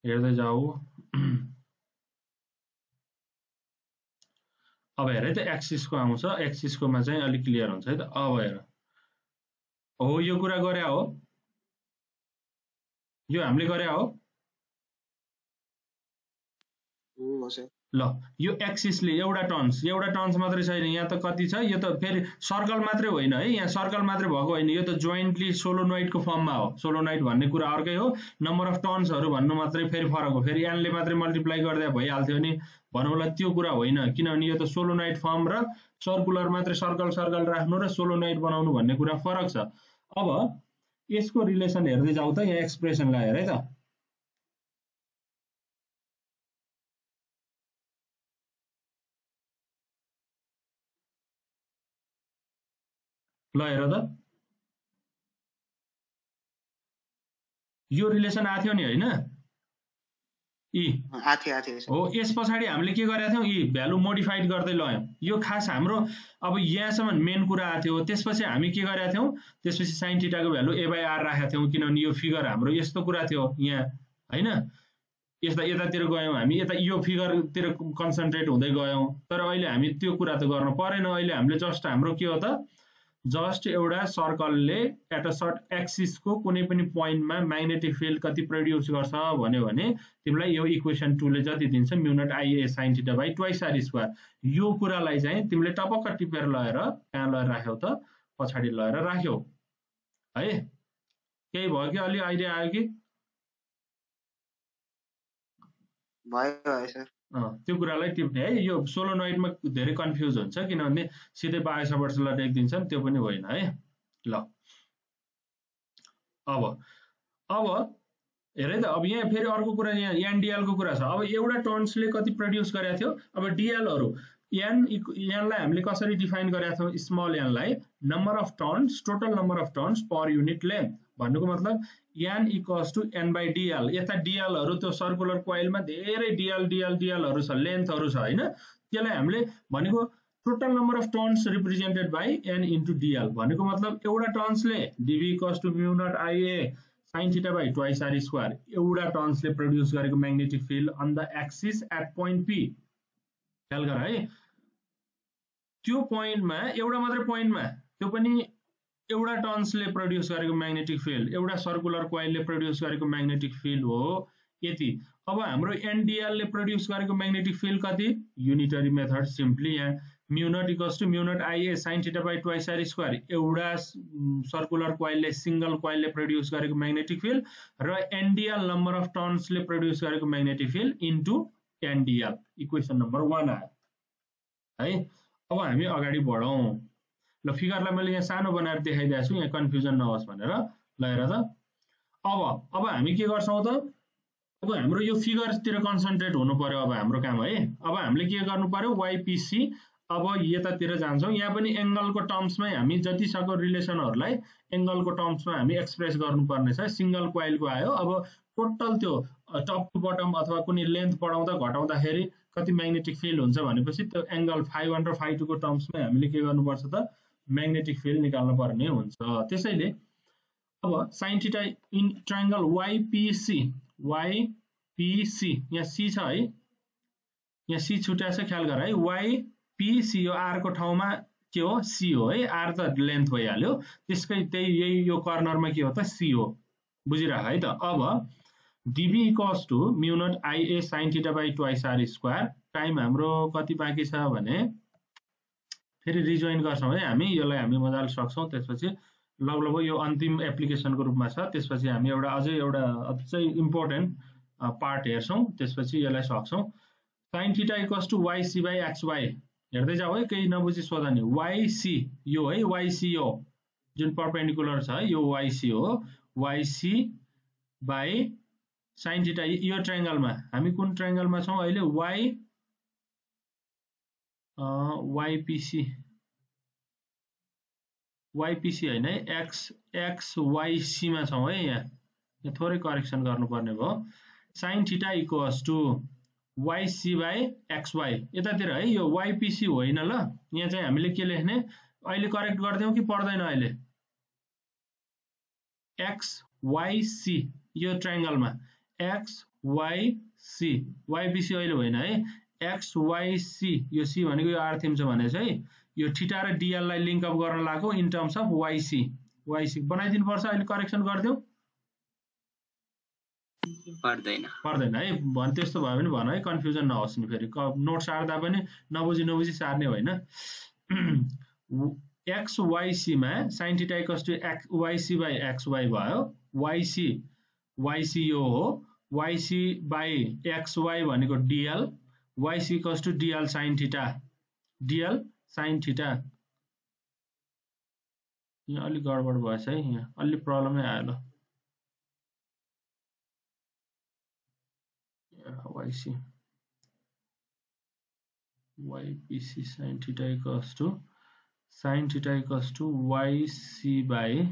हेर्दै जाऊ। अब हेर है त एक्सिसको आउँछ। एक्सिसकोमा चाहिँ अलिक क्लियर हुन्छ है त। अब हेर। हो यो कुरा गरे हो। यो हामीले गरे हो। ल यो एक्सिसले एउटा टन्स एउटा टन्स मात्रै छैन यहाँ त कति छ? यो त फेरि सर्कल मात्रै होइन है यहाँ सर्कल मात्रै भएको होइन यो त जोइन्टली सोलोनोइडको फर्ममा हो। सोलोनोइड भन्ने कुरा अर्कै हो नम्बर अफ टर्न्सहरू भन्नु मात्रै फेरि फरक हो। फेरि एनले मात्रै मल्टिप्लाई गर्दा भइहाल्थ्यो नि। भनौँला त्यो कुरा होइन किनभने यो त सोलोनाइड फर्म र सर्कुलर मात्रै सर्कल सर्कल राख्नु र सोलोनाइड बनाउनु भन्ने कुरा फरक छ। अब इसको रिलेसन हे जाऊ तो यहाँ एक्सप्रेसन ल यो रिलेशन आएको थियो नि? यी हो यस पछाडि हामीले के गरेका थियौँ? यी भ्यालु मोडिफाइड गर्दै लयौँ। यो खास हाम्रो अब यहाँसम्म मेन कुरा आएको थियो। त्यसपछि हामी के गरेका थियौँ? त्यसपछि साइन टिटाको भ्यालु ए बाई आर राखेका थियौँ किनभने यो फिगर हाम्रो यस्तो कुरा थियो यहाँ होइन? यस्ता यतातिर गयौँ हामी यता यो फिगरतिर कन्सन्ट्रेट हुँदै गयौँ। तर अहिले हामी त्यो कुरा त गर्नु परेन। अहिले हामीले जस्ट हाम्रो के हो त जस्ट एउटा सर्कलले एट अ सर्ट एक्सिसको कुनै पनि पोइन्टमा म्याग्नेटिक फिल्ड कति प्रड्युस गर्छ भन्यो भने तिमीलाई यो इक्वेसन टूले जति दिन्छ mu naught I A sine theta by twice R square यो कुरालाई चाहिँ तिमीले टपक्क टिपेर लगेर कहाँ लगेर राख्यौ त? पछाडि लगेर राख्यौ। है? केही भयो कि अलि आइडिया आयो कि भयो सर त्यो कुरालाई टिप्ने। है यो सोलोनोइडमा धेरै कन्फ्युज हुन्छ किनभने सिधै बायोसपर्सलाई लेखिदिन्छन् त्यो पनि होइन है। ल। अब अब हेर त अब यहाँ फेरि अर्को कुरा यहाँ एनडिएलको कुरा छ। अब एउटा टर्न्सले कति प्रड्युस गरेको थियो? अब डिएलहरू। एन एनलाई हामीले कसरी डिफाइन गरेका थियौँ? Small एनलाई। Number of turns total number of turns per unit length. भन्नुको मतलब N equals to N by d L यता डिएलहरू त्यो सर्कुलर कोइलमा धेरै डिएल डिएल डिएलहरू छ लेन्थहरू छ होइन? त्यसलाई हामीले भनेको total number of turns represented by N into d L भनेको मतलब एउटा टर्न्सले d B equals to mu naught I A sine theta by twice R square एउटा टर्न्सले प्रड्युस गरेको magnetic field on the axis at point P ख्याल गर है। त्यो पोइन्टमा एउटा मात्रै पोइन्टमा त्यो पनि एउटा टर्न्सले प्रड्युस गरेको म्याग्नेटिक फिल्ड एउटा सर्कुलर कोइलले प्रड्युस गरेको म्याग्नेटिक फिल्ड हो यति। अब हाम्रो एनडिएलले प्रड्युस गरेको म्याग्नेटिक फिल्ड कति? युनिटरी मेथड सिम्पली यहाँ mu naught equals to mu naught I A sine theta by twice R square एउटा सर्कुलर कोइलले सिङ्गल कोइलले प्रड्युस गरेको म्याग्नेटिक फिल्ड र N d L number of टर्न्सले produce गरेको magnetic field into N d L. Equation number one आयो। है? अब हामी अगाडि बढौँ। ल फिगरलाई मैले यहाँ सानो बनाएर देखाइदिएको छु यहाँ कन्फ्युजन नहोस् भनेर। लगेर त। अब अब हामी के गर्छौँ त? अब हाम्रो यो फिगरतिर कन्सन्ट्रेट हुनु पर्यो अब हाम्रो काम है। अब हामीले के गर्नु पर्यो वाइपिसी अब यतातिर जान्छौँ। यहाँ पनि एङ्गलको टर्म्समै हामी जति सक्दो रिलेसनहरूलाई एङ्गलको टर्म्समा हामी एक्सप्रेस गर्नुपर्ने छ सिङ्गल क्वाइलको आयो। अब टोटल त्यो टप टु बटम अथवा कुनै लेन्थ बढाउँदा घटाउँदाखेरि कति म्याग्नेटिक फिल्ड हुन्छ भनेपछि त्यो एङ्गल फाइभ वान र फाइभ टूको टर्म्समै हामीले के गर्नुपर्छ त? म्याग्नेटिक फिल्ड निकाल्नु पर्ने हुन्छ। त्यसैले अब sine theta in triangle Y P C Y P C यहाँ सी छ है। यहाँ सी छुट्या छ ख्याल गर है। वाइपिसी यो आरको ठाउँमा के हो? सी हो है। आर त लेन्थ भइहाल्यो। त्यसकै त्यही यही यो कर्नरमा के हो त? सी हो। बुझिरह है त। अब d B equals to mu naught I A sine theta by twice R square time हाम्रो कति बाँकी छ भने फेरि रिजोइन गर्छौँ है हामी। यसलाई हामी मजाले सक्छौँ। त्यसपछि लगभग यो अन्तिम एप्लिकेसनको रूपमा छ। त्यसपछि हामी एउटा अझै एउटा अझै इम्पोर्टेन्ट पार्ट हेर्छौँ। त्यसपछि यसलाई सक्छौँ। Sine theta equals to Y C by X Y हेर्दै जाऊ है केही नबुझी सोधा नि। वाइसी यो है वाइसी हो जुन पर्पेन्डिकुलर छ यो वाइसी हो। वाइसी बाई साइन थिटा यो ट्राइङ्गलमा हामी कुन ट्राइङ्गलमा छौँ अहिले? वाइ वाइपिसी वाइपिसी होइन है? एक्स एक्स वाइसीमा छौँ है यहाँ। थोरै करेक्सन गर्नुपर्ने भयो। Sine theta equals to Y C by X Y यतातिर है यो वाइपिसी होइन ल। यहाँ चाहिँ हामीले के लेख्ने? अहिले करेक्ट गरिदिउँ कि पर्दैन अहिले? एक्स वाइसी यो ट्राइङ्गलमा एक्स वाइसी वाइपिसी अहिले होइन है? एक्सवाइसी यो सी भनेको यो आर थिम्स भनेको छ है। यो ठिटा र डिएललाई लिङ्कअप गर्न लाग्यो in terms of Y C Y C बनाइदिनु पर्छ अहिले करेक्सन गरिदिउँ पर्दैन। पर्दैन है भन् त्यस्तो भयो भने भन है कन्फ्युजन नहोस् नि फेरि। नोट सार्दा पनि नबुझी नबुझी सार्ने होइन। X वाइसीमा sine equals to x yc by x y भयो। वाइसी वाइसी यो हो। वाइसी बाई एक्स वाइ भनेको dl y equals to dl sin theta. dl sin theta. यहाँ अलिक गडबड भएछ है यहाँ अलिक प्रब्लमै आयो ल yc ypc sin theta equals to sine theta equals to Y C by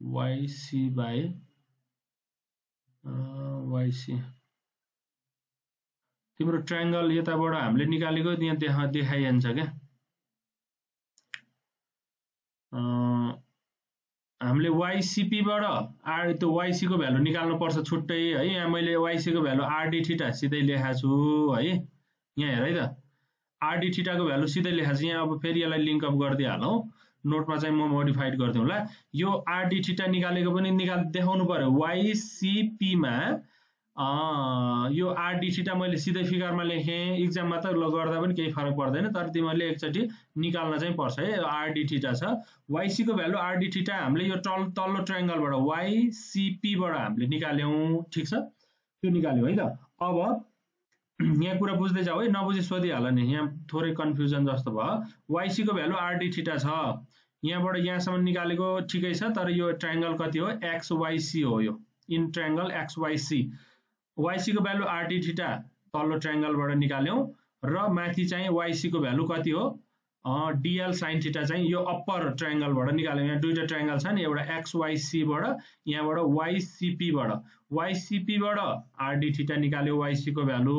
Y C by Y C तिम्रो ट्रायङ्गल यताबाट हामीले निकालेको यहाँ देखा देखाइहाल्छ क्या। हामीले वाइसिपीबाट आर त्यो वाइसीको भ्यालु निकाल्नुपर्छ छुट्टै है। यहाँ मैले वाइसीको भ्यालु आरडी ठिटा सिधै लेखाएको छु है। यहाँ हेर है त। आरडी ठिटाको भ्यालु सिधै लेखाएको छु। यहाँ अब फेरि यसलाई लिङ्कअप गरिदिइहालौँ। नोटमा चाहिँ म मोडिफाइड गरिदिउँ होला यो आरडी ठिटा निकालेको पनि निकाल देखाउनु पऱ्यो वाइसिपीमा यो आरडी मैले सिधै फिगरमा लेखेँ इक्जाममा त गर्दा पनि केही फरक पर्दैन तर तिमीहरूले एकचोटि निकाल्न चाहिँ पर्छ है आरडी छ। वाइसीको भ्यालु आरडी हामीले यो टल तल्लो ट्राइङ्गलबाट वाइसिपीबाट हामीले निकाल्यौँ ठिक छ? त्यो निकाल्यौँ है त अब यहाँ कुरा बुझ्दै जाऊ है नबुझे सोधिहाल नि यहाँ थोरै कन्फ्युजन जस्तो भयो। वाइसीको भ्यालु आरडी छ। यहाँबाट यहाँसम्म निकालेको ठिकै छ तर यो ट्राइङ्गल कति हो? एक्सवाइसी हो यो। In triangle X Y C वाइसीको value R T theta तल्लो ट्राइङ्गलबाट निकाल्यौँ र माथि चाहिँ वाइसीको भ्यालु कति हो? डिएल साइन ठिटा चाहिँ यो अप्पर ट्राइङ्गलबाट निकाल्यौँ। यहाँ दुईवटा ट्राइङ्गल छ नि एउटा एक्सवाइसीबाट यहाँबाट वाइसिपीबाट वाइसिपीबाट आरडी ठिटा निकाल्यो वाइसीको भ्यालु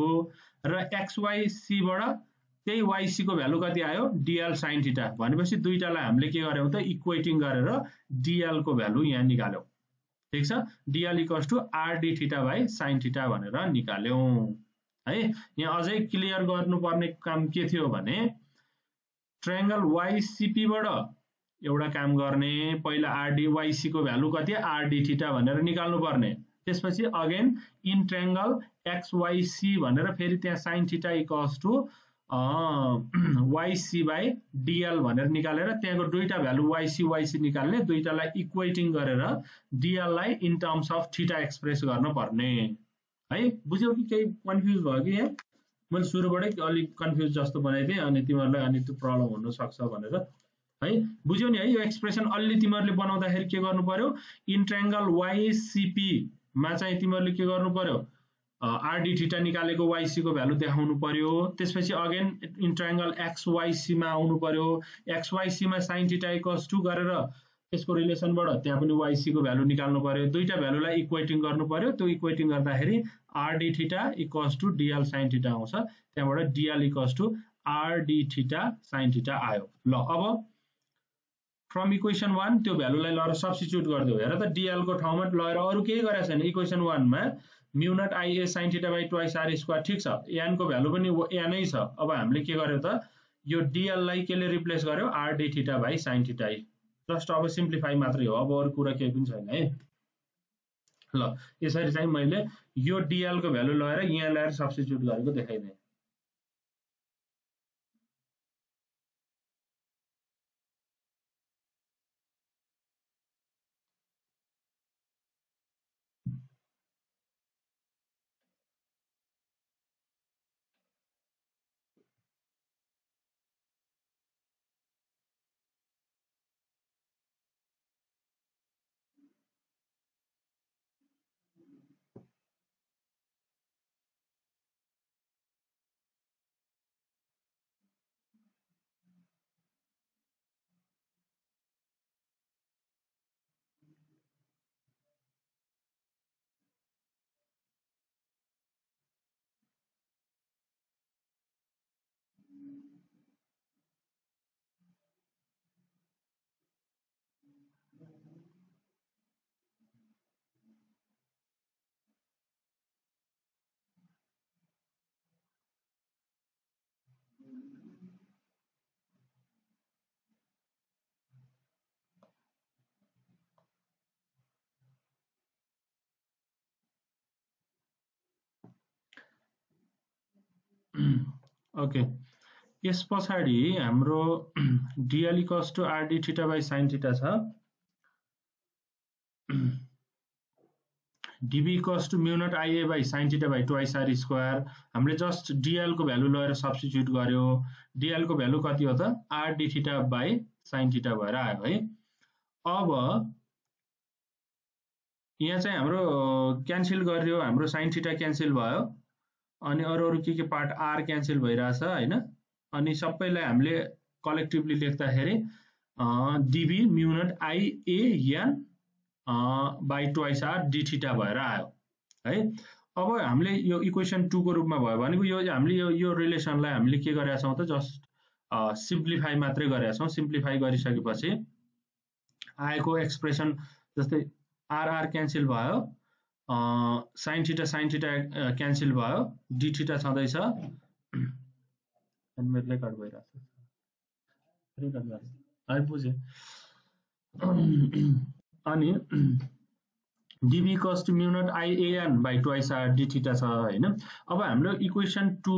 र एक्सवाइसीबाट त्यही वाइसीको भ्यालु कति आयो? डिएल साइन ठिटा भनेपछि दुईवटालाई हामीले के गर्यौँ त? इक्वेटिङ गरेर डिएलको भ्यालु यहाँ निकाल्यौँ। ठिक छ? D L equals to R D theta by sine theta भनेर निकाल्यौँ। है यहाँ अझै क्लियर गर्नुपर्ने काम के थियो भने ट्रायङ्गल वाइसिपीबाट एउटा काम गर्ने पहिला आरडी वाइसीको भ्यालु कति आरडी थिटा भनेर निकाल्नु पर्ने त्यसपछि अगेन इन ट्रायङ्गल एक्सवाइसी भनेर फेरि त्यहाँ sine theta equals to Y C by d L भनेर निकालेर त्यहाँको दुईवटा भ्यालु वाइसी वाइसी निकाल्ने दुईवटालाई इक्वेटिङ गरेर डिएललाई in terms of theta express गर्न पर्ने है बुझ्यौ कि केही कन्फ्युज भयो कि यहाँ? मैले सुरुबाटै अलिक कन्फ्युज जस्तो बनाइदिएँ अनि तिमीहरूलाई अनि त्यो प्रब्लम हुनसक्छ भनेर। है बुझ्यौ नि है यो एक्सप्रेसन अलि तिमीहरूले बनाउँदाखेरि के गर्नु पर्यो? इन ट्राइङ्गल वाइसिपीमा चाहिँ तिमीहरूले के गर्नु पर्यो? आरडी ठिटा निकालेको वाइसीको भ्यालु देखाउनु पर्यो। त्यसपछि अगेन इन ट्राइङ्गल एक्सवाइसीमा आउनु पर्यो। एक्सवाइसीमा साइन ठिटा इक्वल्स टू गरेर त्यसको रिलेसनबाट त्यहाँ पनि वाइसीको भ्यालु निकाल्नु पर्यो। दुईवटा भ्यालुलाई इक्वेटिङ गर्नु पर्यो। त्यो इक्वेटिङ गर्दाखेरि R D theta equals to d L sine theta आउँछ। त्यहाँबाट d L equals to R D theta sine theta आयो। ल अब फ्रम इक्वेसन वान त्यो भ्यालुलाई लगेर सब्सिच्युट गरिदियो। हेर त डिएलको ठाउँमा लगेर अरू केही गरेको छैन। इक्वेसन वानमा mu naught I A sine theta by twice R square ठिक छ? एनको भ्यालु पनि एनै छ। अब हामीले के गर्यो त? यो डिएललाई केले रिप्लेस गर्यो? R D theta by sine theta just अब सिम्प्लिफाई मात्रै हो। अब अरू कुरा केही पनि छैन है? ल यसरी चाहिँ मैले यो डिएलको भ्यालु लगाएर यहाँ ल्याएर सब्सटिट्युट गरेको देखाइदिएँ। ओके यस पछाडि हाम्रो d L equals to R D theta by sine theta छ। D B equals to mu naught I A by sine theta by twice R square हामीले जस्ट डिएलको भ्यालु लगेर सब्सटिट्युट गर्यो। डिएलको भ्यालु कति हो त? R D theta by sine theta भएर आयो है। अब यहाँ चाहिँ हाम्रो क्यान्सल गरियो हाम्रो साइन थिटा क्यान्सल भयो। अनि अरू अरू के के पार्ट आर क्यान्सल भइरहेछ होइन? अनि सबैलाई हामीले कलेक्टिभली लेख्दाखेरि d B mu naught I A N by twice R d theta भएर आयो है? अब हामीले यो इक्वेसन टूको रूपमा भयो भनेको यो हामीले यो यो रिलेसनलाई हामीले के गरेका छौँ त? जस्ट सिम्प्लिफाई मात्रै गरेका छौँ। सिम्प्लिफाई गरिसकेपछि आएको एक्सप्रेसन जस्तै आरआर क्यान्सल भयो। Sine theta sine theta cancel भयो। डी थिटा छँदैछ। मेरो रेकर्ड भइरहेको छ। है बुझेँ अनि d B cost mu naught I A N by twice R D theta छ होइन? अब हाम्रो इक्वेसन टू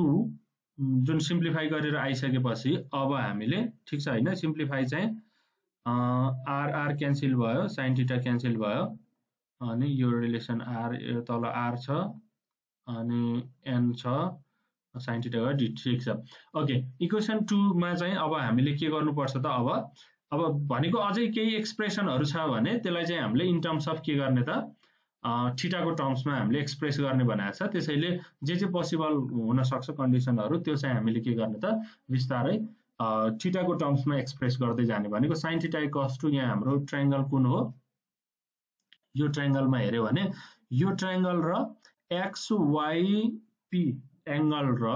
जुन सिम्प्लिफाई गरेर आइसकेपछि अब हामीले ठिक छ होइन? सिम्प्लिफाई चाहिँ आरआर क्यान्सल भयो साइन थिटा क्यान्सल भयो। अनि यो रिलेसन आर तल आर छ अनि एन छ साइन थिटा डी ठिक छ। ओके इक्वेसन टूमा चाहिँ अब हामीले के गर्नुपर्छ त अब अब भनेको अझै केही एक्सप्रेसनहरू छ भने त्यसलाई चाहिँ हामीले इन टर्म्स अफ के गर्ने त ठिटाको टर्म्समा हामीले एक्सप्रेस गर्ने भनेको छ। त्यसैले जे जे पोसिबल हुनसक्छ कन्डिसनहरू त्यो चाहिँ हामीले के गर्ने त बिस्तारै ठिटाको टर्म्समा एक्सप्रेस गर्दै जाने भनेको। साइन ठिटा कस यहाँ हाम्रो ट्राइङ्गल कुन हो? यो ट्राइङ्गलमा हेऱ्यो भने यो ट्राइङ्गल र एक्स वाइपी एङ्गल र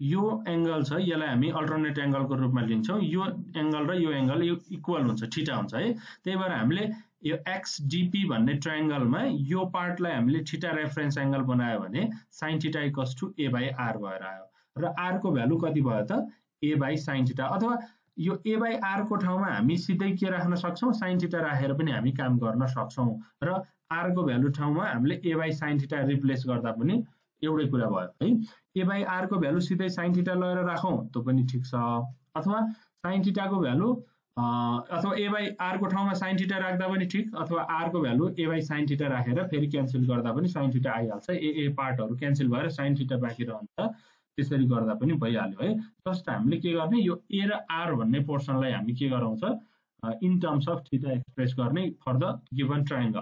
यो एङ्गल छ यसलाई हामी अल्टरनेट एङ्गलको रूपमा लिन्छौँ। यो एङ्गल र यो एङ्गल यो इक्वल हुन्छ ठिटा हुन्छ है। त्यही भएर हामीले यो एक्सडिपी भन्ने ट्राइङ्गलमा यो पार्टलाई हामीले ठिटा रेफरेन्स एङ्गल बनायो भने sine theta equals to A by R भएर आयो। र आरको भ्यालु कति भयो त? ए बाई साइन ठिटा अथवा यो ए बाई आरको ठाउँमा हामी सिधै के राख्न सक्छौँ? साइन राखेर पनि हामी काम गर्न सक्छौँ। र आरको भ्यालु ठाउँमा हामीले ए बाई साइन रिप्लेस गर्दा पनि एउटै कुरा भयो। है? ए बाई आरको भ्यालु सिधै साइन थिटा लगेर राखौँ त्यो पनि ठिक छ। अथवा साइन थिटाको भ्यालु अथवा ए बाई आरको ठाउँमा साइन राख्दा पनि ठिक अथवा आरको भ्यालु ए बाई साइन राखेर फेरि क्यान्सल गर्दा पनि साइन आइहाल्छ। ए ए पार्टहरू क्यान्सल भएर साइन थिटा बाँकी रहन्छ। त्यसरी गर्दा पनि भइहाल्यो है। जस्ट हामीले के गर्ने यो ए र आर भन्ने पोर्सनलाई हामी के गराउँछ? In terms of theta express गर्ने for the given triangle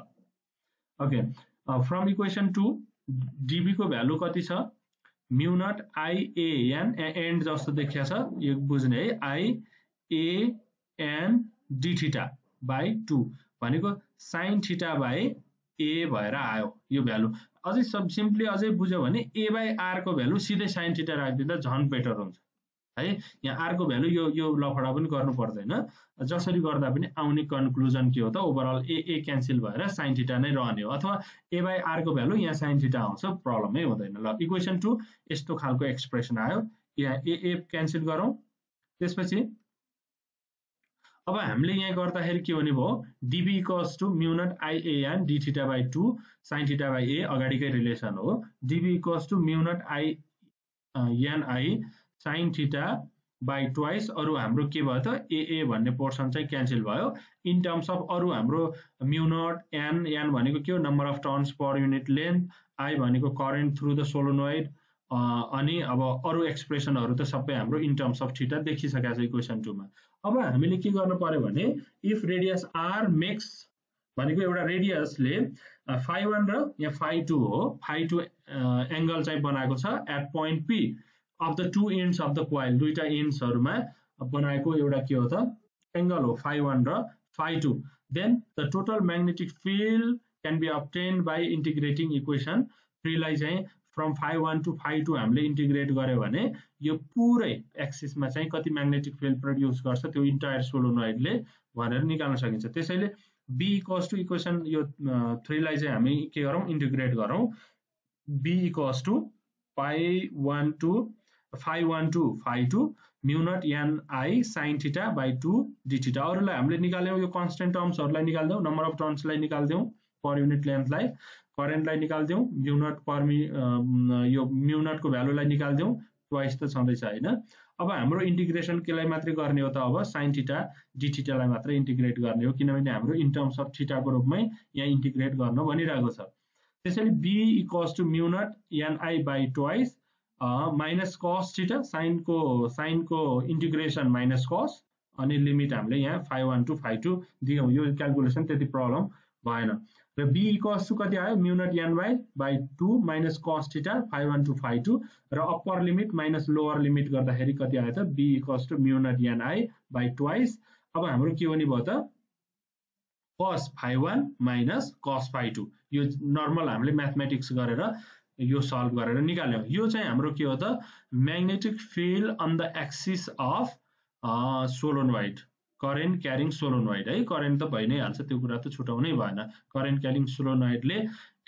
okay from equation two डिबीको value कति छ? म्यु नट आइएएन एन्ड जस्तो देखिया छ यो बुझ्ने है। I A N D theta by two भनेको साइन थिटा बाई ए भएर आयो यो भ्यालु अझै सब सिम्पली अझै बुझ्यो भने ए बाई आरको भ्यालु सिधै साइन थिटा राखिदिँदा झन् बेटर हुन्छ। है यहाँ आरको भ्यालु यो यो लफडा पनि गर्नु पर्दैन। जसरी गर्दा पनि आउने कन्क्लुजन के हो त? ओभरअल ए ए क्यान्सल भएर साइन थिटा नै रहने हो। अथवा ए बाई आरको भ्यालु यहाँ साइन थिटा आउँछ प्रब्लमै हुँदैन। ल इक्वेसन टू यस्तो खालको एक्सप्रेसन आयो। यहाँ ए ए क्यान्सल गरौँ। त्यसपछि अब हामीले यहाँ गर्दाखेरि के हुने भयो? DB equals to mu naught d theta by two sine theta by ए अगाडिकै रिलेसन हो। DB equals to mu naught I NI sine theta by twice अरू हाम्रो के भयो त? एए भन्ने पोर्सन चाहिँ क्यान्सल भयो। इन टर्म्स अफ अरू हाम्रो म्युनट एन एन भनेको के हो? Number of turns per unit length I भनेको करेन्ट थ्रु द सोलोनोइड अनि अब अरू एक्सप्रेसनहरू त सबै हाम्रो इन टर्म्स अफ थिटा देखिसकेको छ इक्वेसन टूमा अब हामीले के गर्नु पर्यो भने इफ रेडियस आर मेक्स भनेको एउटा रेडियसले फाइभ वान र यहाँ फाइभ टू हो फाइभ टू एङ्गल चाहिँ बनाएको छ at point P of the two ends of the coil दुईवटा इन्ड्सहरूमा बनाएको एउटा के हो त? एङ्गल हो फाइभ वान र phi two then the total magnetic field can be obtained by integrating equation थ्रीलाई चाहिँ from phi one two phi two हामीले इन्टिग्रेट गऱ्यो भने यो पुरै एक्सिसमा चाहिँ कति म्याग्नेटिक फिल्ड प्रड्युस गर्छ त्यो इन्टायर सोलोनोइडले भनेर निकाल्न सकिन्छ। त्यसैले बी इक्वस टु इक्वेसन यो थ्रीलाई चाहिँ हामी के गरौँ? इन्टिग्रेट गरौँ। B equals to phi one two phi one two phi two mu naught NI sine theta by two d theta अरूलाई हामीले निकाल्यौँ। यो कन्सटेन्ट टर्म्सहरूलाई निकालिदिउँ नम्बर अफ टर्म्सलाई निकालिदिउँ पर युनिट लेन्थलाई करेन्टलाई निकालिदिउँ म्युनट पर्मि यो म्युनटको भ्यालुलाई निकालिदिउँ ट्वाइस त छँदैछ होइन? अब हाम्रो इन्टिग्रेसन केलाई मात्रै गर्ने हो त अब साइन थिटा डी थिटालाई मात्रै इन्टिग्रेट गर्ने हो किनभने हाम्रो इन टर्म्स अफ थिटाको रूपमै यहाँ इन्टिग्रेट गर्न भनिरहेको छ। त्यसैले B equals to mu naught NI by twice minus cos theta साइनको साइनको इन्टिग्रेसन माइनस कस अनि लिमिट हामीले यहाँ phi one two phi two दियौँ। यो क्यालकुलेसन त्यति प्रब्लम भएन। र बी इक्वल्स टु कति आयो? Mu naught N by by two minus cos theta phi one two phi two र upper limit minus lower limit गर्दाखेरि कति आयो त? B equals to mu naught N I by twice अब हाम्रो के हुने भयो त? Cos phi one minus cos phi two यो नर्मल हामीले म्याथमेटिक्स गरेर यो सल्भ गरेर निकाल्यौँ। यो चाहिँ हाम्रो के हो त? Magnetic field on the axis of solenoid current carrying solenoid है? करेन्ट त भइ नै हाल्छ त्यो कुरा त छुटाउनै भएन। करेन्ट क्यारिङ सोलोनोइडले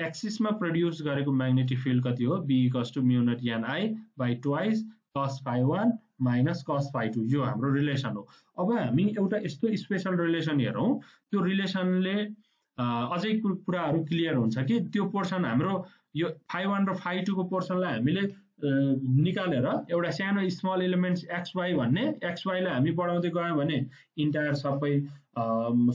एक्सिसमा प्रड्युस गरेको म्याग्नेटिक फिल्ड कति हो? B equals to mu naught NI by twice cos phi one minus cos phi two यो हाम्रो रिलेसन हो। अब हामी एउटा यस्तो स्पेसल रिलेसन हेरौँ। त्यो रिलेसनले अझै कुराहरू क्लियर हुन्छ कि? त्यो पोर्सन हाम्रो यो फाइभ वान र फाइभ टूको पोर्सनलाई हामीले निकालेर एउटा सानो स्मल इलिमेन्ट्स एक्सवाई भन्ने एक्सवाईलाई हामी बढाउँदै गयौँ भने इन्टायर सबै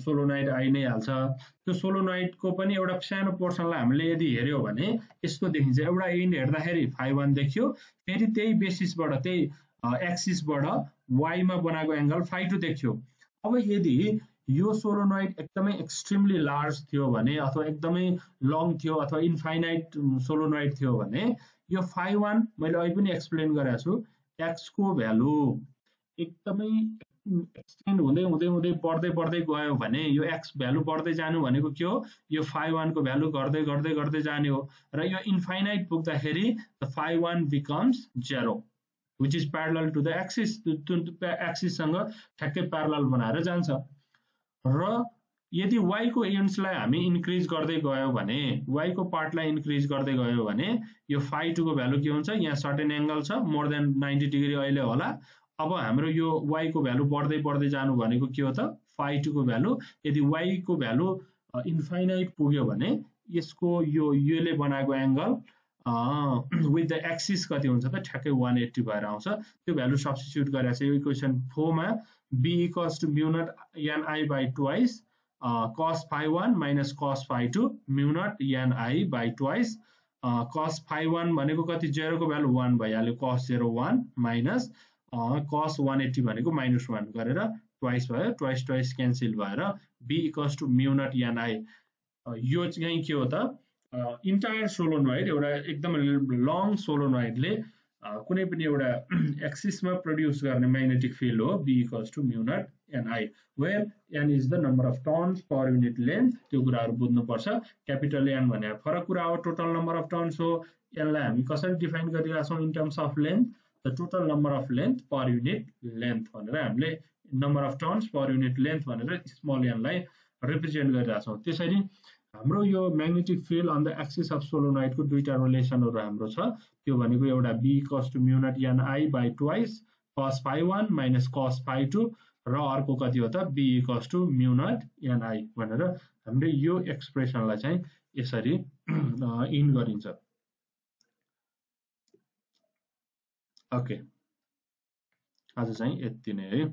सोलोनाइट आइ नै हाल्छ। त्यो सोलोनाइटको पनि एउटा सानो पोर्सनलाई हामीले यदि हेऱ्यौँ भने यस्तो देखिन्छ एउटा इन्ड हेर्दाखेरि फाइभ वान देखियो फेरि त्यही बेसिसबाट त्यही एक्सिसबाट वाइमा बनाएको एङ्गल फाइभ टू देखियो। अब यदि यो सोलोनोइड एकदमै एक्सट्रिमली लार्ज थियो भने अथवा एकदमै लङ थियो अथवा इन्फाइनाइट सोलोनोइड थियो भने यो फाइभ वान मैले अहिले पनि एक्सप्लेन गरेको छु एक्सको भ्यालु एकदमै एक्सटेन्ड हुँदै हुँदै हुँदै बढ्दै बढ्दै गयो भने यो एक्स भ्यालु बढ्दै जानु भनेको के हो? यो फाइभ वानको भ्यालु घट्दै घट्दै घट्दै जाने हो र यो इन्फाइनाइट पुग्दाखेरि the phi one becomes zero which is parallel to the axis एक्सिससँग ठ्याक्कै प्यारल बनाएर जान्छ। र यदि वाइको इन्ट्सलाई हामी इन्क्रिज गर्दै गयो भने वाइको पार्टलाई इन्क्रिज गर्दै गयो भने यो फाइ टूको भ्यालु के हुन्छ? यहाँ सर्टेन एङ्गल छ मोर देन नाइन्टी डिग्री अहिले होला। अब हाम्रो यो वाइको भ्यालु बढ्दै बढ्दै जानु भनेको के हो त? फाइ टूको भ्यालु। यदि वाइको भ्यालु इन्फाइनाइट पुग्यो भने यसको यो योले बनाएको एङ्गल विथ द एक्सिस कति हुन्छ त? ठ्याक्कै वान एट्टी भएर आउँछ। त्यो भ्यालु सब्सटिच्युट गरेर चाहिँ यो इक्वेसन फोरमा B equals to mu naught NI by twice cos phi 1 minus cos phi 2 mu naught ni by twice. Uh, cos phi 1 भनेको कति? जेरोको भ्यालु 1 भइहाल्यो। Cos 0 1 माइनस cos 180 भनेको माइनस 1 गरेर ट्वाइस भयो। ट्वाइस ट्वाइस क्यान्सिल भएर B equals to mu naught NI यो चाहिँ के हो त? इन्टायर सोलोनोइड एउटा एकदम लङ सोलोनोइडले कुनै पनि एउटा एक्सिसमा प्रड्युस गर्ने म्याग्नेटिक फिल्ड हो। B equals to mu naught NI where N is the number of turns per unit length त्यो कुराहरू बुझ्नुपर्छ। क्यापिटल एन भने फरक कुरा हो टोटल नम्बर अफ टर्न्स हो। एनलाई हामी कसरी डिफाइन गरिरहेछौँ in terms of length the total number of length per unit length भनेर हामीले number of turns per unit length भनेर स्मल एनलाई रिप्रेजेन्ट गरिरहेछौँ। त्यसरी हाम्रो यो magnetic field on the axis of सोलोनाइटको दुईवटा रिलेसनहरू हाम्रो छ। त्यो भनेको एउटा B cos to mu naught NI by twice cos phi one minus cos phi two र अर्को कति हो त be cos to mu naught NI भनेर हामीले यो एक्सप्रेसनलाई चाहिँ यसरी इन गरिन्छ। ओके आज चाहिँ यति नै है।